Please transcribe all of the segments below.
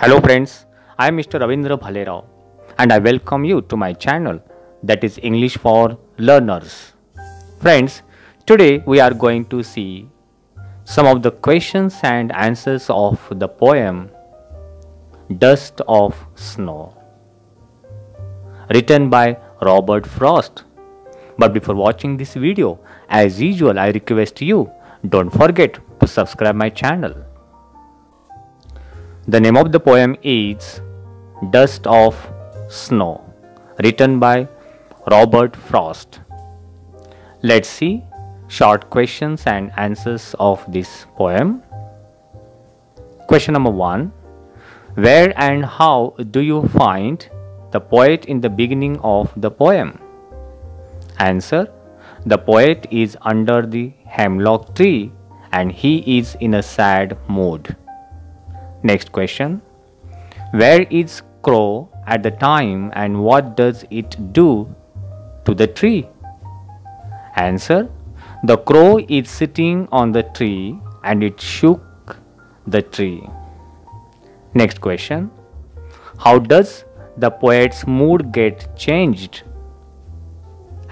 Hello friends, I am Mr. Ravindra Bhalerao and I welcome you to my channel that is English for Learners. Friends, today we are going to see some of the questions and answers of the poem Dust of Snow written by Robert Frost. But before watching this video, as usual I request you don't forget to subscribe my channel. The name of the poem is Dust of Snow, written by Robert Frost. Let's see short questions and answers of this poem. Question number 1 Where and how do you find the poet in the beginning of the poem? Answer The poet is under the hemlock tree and he is in a sad mood. Next question Where is crow at the time and what does it do to the tree? Answer The crow is sitting on the tree and it shook the tree. Next question How does the poet's mood get changed?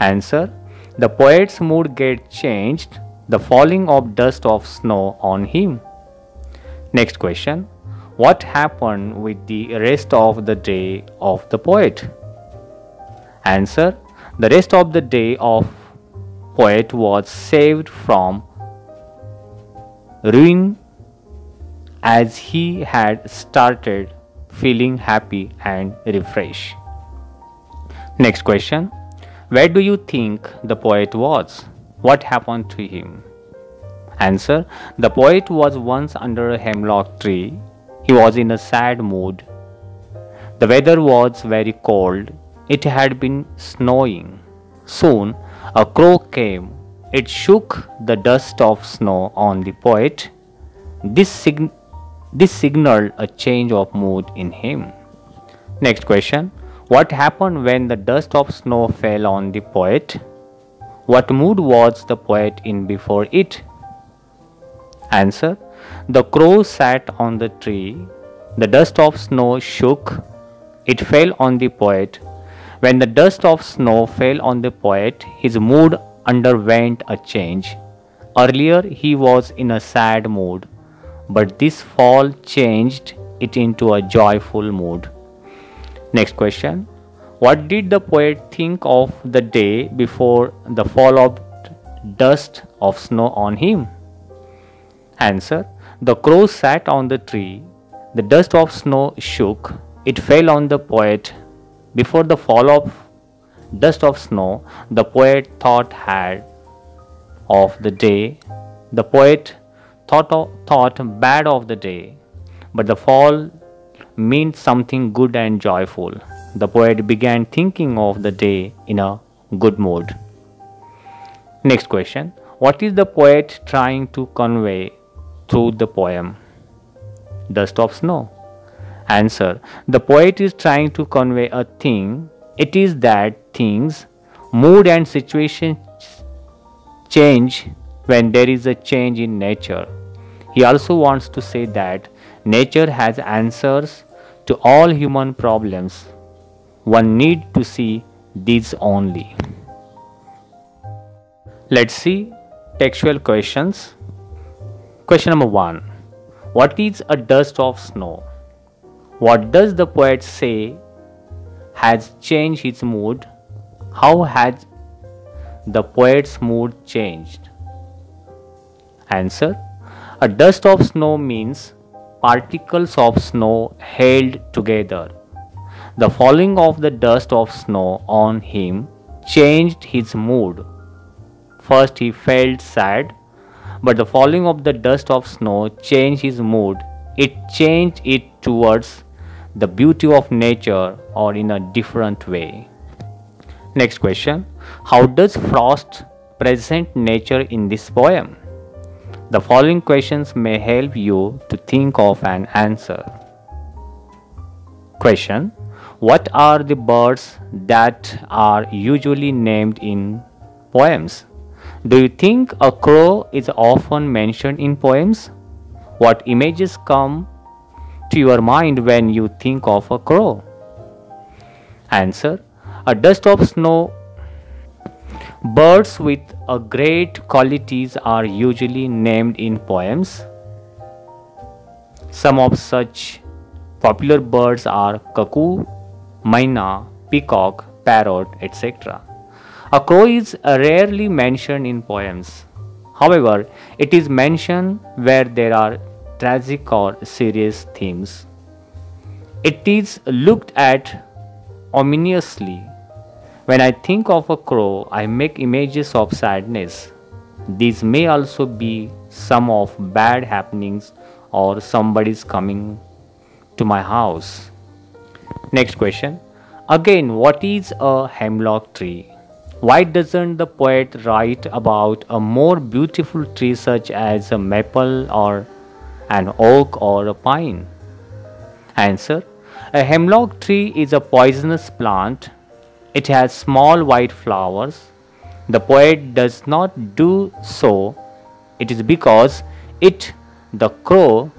Answer The poet's mood get changed the falling of dust of snow on him. Next question What happened with the rest of the day of the poet? Answer The rest of the day of poet was saved from ruin as he had started feeling happy and refreshed. Next question Where do you think the poet was? What happened to him? Answer The poet was once under a hemlock tree. He was in a sad mood. The weather was very cold. It had been snowing. Soon a crow came. It shook the dust of snow on the poet. This, sig- this signaled a change of mood in him. Next question What happened when the dust of snow fell on the poet? What mood was the poet in before it? Answer The crow sat on the tree. The dust of snow shook. It fell on the poet. When the dust of snow fell on the poet, his mood underwent a change. Earlier, he was in a sad mood, but this fall changed it into a joyful mood. Next question What did the poet think of the day before the fall of dust of snow on him? Answer The crow sat on the tree. The dust of snow shook. It fell on the poet. Before the fall of dust of snow, the poet thought had of the day. The poet thought, of, thought bad of the day, but the fall meant something good and joyful. The poet began thinking of the day in a good mood. Next question What is the poet trying to convey through the poem? Dust of snow. Answer The poet is trying to convey a thing. It is that things, mood, and situation change when there is a change in nature. He also wants to say that nature has answers to all human problems. One need to see these only. Let's see textual questions. Question number 1 What is a dust of snow? What does the poet say has changed his mood? How has the poet's mood changed? Answer A dust of snow means particles of snow held together. The falling of the dust of snow on him changed his mood. First, he felt sad, but the falling of the dust of snow changed his mood. It changed it towards the beauty of nature or in a different way. Next question How does Frost present nature in this poem? The following questions may help you to think of an answer. Question What are the birds that are usually named in poems? Do you think a crow is often mentioned in poems? What images come to your mind when you think of a crow? Answer A dust of snow. Birds with a great qualities are usually named in poems. Some of such popular birds are cuckoo, myna, peacock, parrot, etc. A crow is rarely mentioned in poems. However, it is mentioned where there are tragic or serious themes. It is looked at ominously. When I think of a crow, I make images of sadness. These may also be some of bad happenings or somebody's coming to my house. Next question. Again, what is a hemlock tree? Why doesn't the poet write about a more beautiful tree such as a maple or an oak or a pine? Answer A hemlock tree is a poisonous plant. It has small white flowers. The poet does not do so. It is because it, the crow,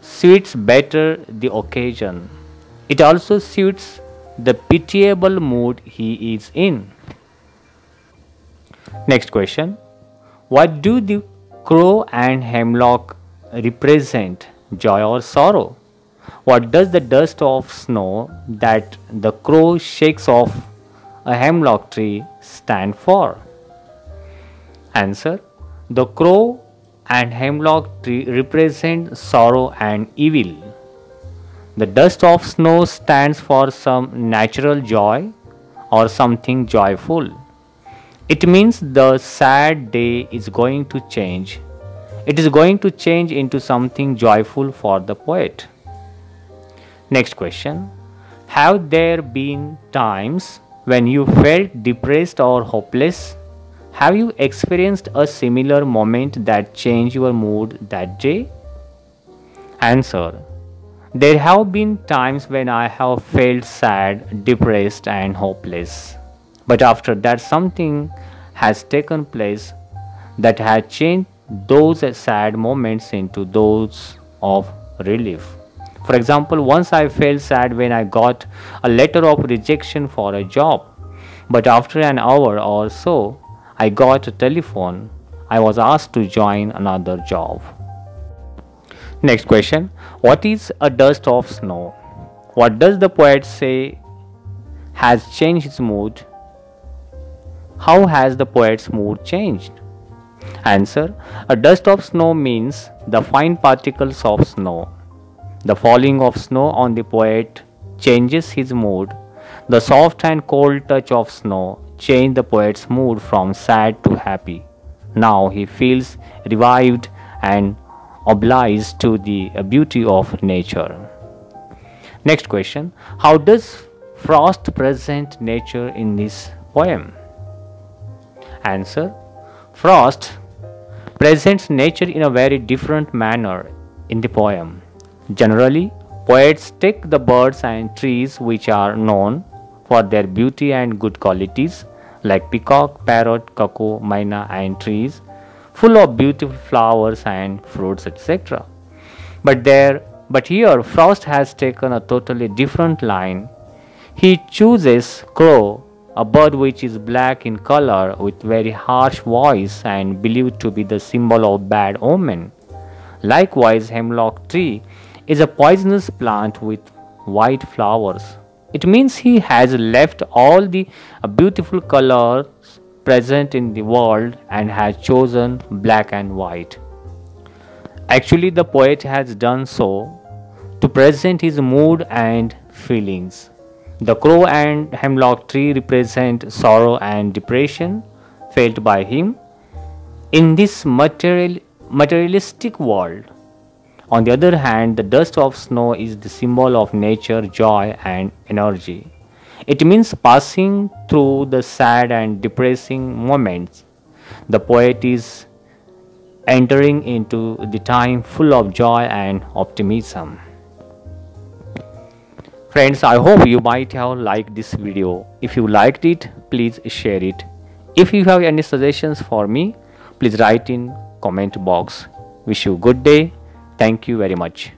suits better the occasion. It also suits the pitiable mood he is in. Next question What do the crow and hemlock represent, joy or sorrow? What does the dust of snow that the crow shakes off a hemlock tree stand for? Answer The crow and hemlock tree represent sorrow and evil. The dust of snow stands for some natural joy or something joyful. It means the sad day is going to change. It is going to change into something joyful for the poet. Next question Have there been times when you felt depressed or hopeless? Have you experienced a similar moment that changed your mood that day? Answer There have been times when I have felt sad, depressed, and hopeless. But after that, something has taken place that has changed those sad moments into those of relief. For example, once I felt sad when I got a letter of rejection for a job, but after an hour or so, I got a telephone. I was asked to join another job. Next question What is a dust of snow? What does the poet say has changed his mood how has the poet's mood changed? Answer A dust of snow means the fine particles of snow. The falling of snow on the poet changes his mood. The soft and cold touch of snow changed the poet's mood from sad to happy. Now he feels revived and obliged to the beauty of nature. Next question How does frost present nature in this poem? Answer Frost presents nature in a very different manner in the poem. Generally, poets take the birds and trees which are known for their beauty and good qualities, like peacock, parrot, cuckoo, myna, and trees, full of beautiful flowers and fruits, etc. But there, but here, Frost has taken a totally different line. He chooses crow a bird which is black in color with very harsh voice and believed to be the symbol of bad omen. Likewise, hemlock tree is a poisonous plant with white flowers. It means he has left all the beautiful colors present in the world and has chosen black and white. Actually, the poet has done so to present his mood and feelings. The crow and hemlock tree represent sorrow and depression felt by him in this material, materialistic world. On the other hand, the dust of snow is the symbol of nature, joy, and energy. It means passing through the sad and depressing moments. The poet is entering into the time full of joy and optimism. Friends, I hope you might have liked this video. If you liked it, please share it. If you have any suggestions for me, please write in comment box. Wish you good day. Thank you very much.